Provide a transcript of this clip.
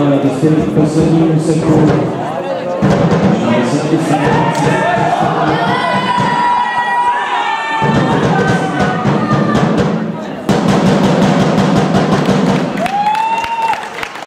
ale dospěli k poslednímu seku. 60